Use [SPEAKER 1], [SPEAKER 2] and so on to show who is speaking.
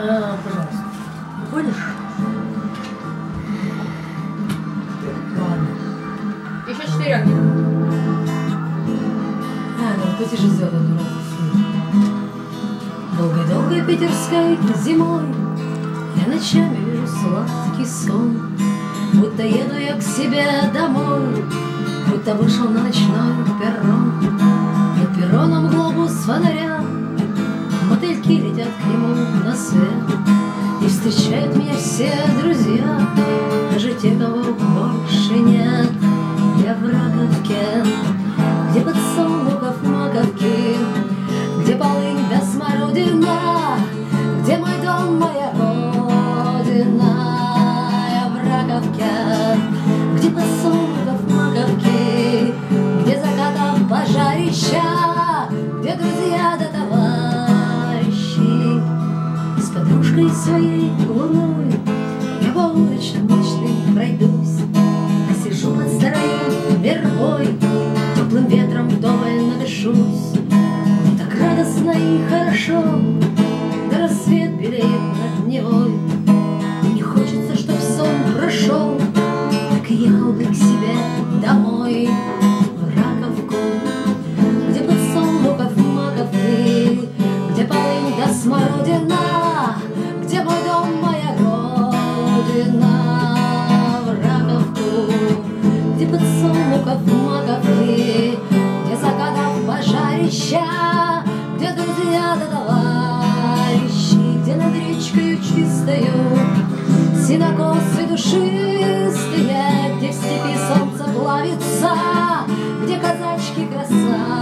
[SPEAKER 1] Пожалуйста. Уходишь? Ладно.
[SPEAKER 2] Еще четыре огня.
[SPEAKER 1] А, ну же звезды дурацкие. Долгой-долгой питерской зимой Я ночами вижу сладкий сон Будто еду я к себе домой Будто вышел на ночной перрон Над перроном глобус фонаря Мотыльки летят к нему на свет И встречают меня все друзья. Даже те, кого больше нет. Я в Раковке Где подсолнухов маковки Где полынь да смородина Где мой дом, моя родина. Я в Раковке Где подсолнухов маковки Где закатов пожарища своей луной. Я по улочным ночным пройдусь Посижу под старой вербой Теплым ветром вдоволь надышусь. Так радостно и хорошо Да рассвет белеет над Невой. И не хочется, чтоб сон прошел Так ехал бы к себе домой. Раковку где подсолнухов маковки, Где полынь да смородина, подсолнухов маковки, Где закатов пожарища, Где друзья да товарищи, Где над речкою чистою Синокосы душистые, где в степи солнце плавится, где казачки красавицы,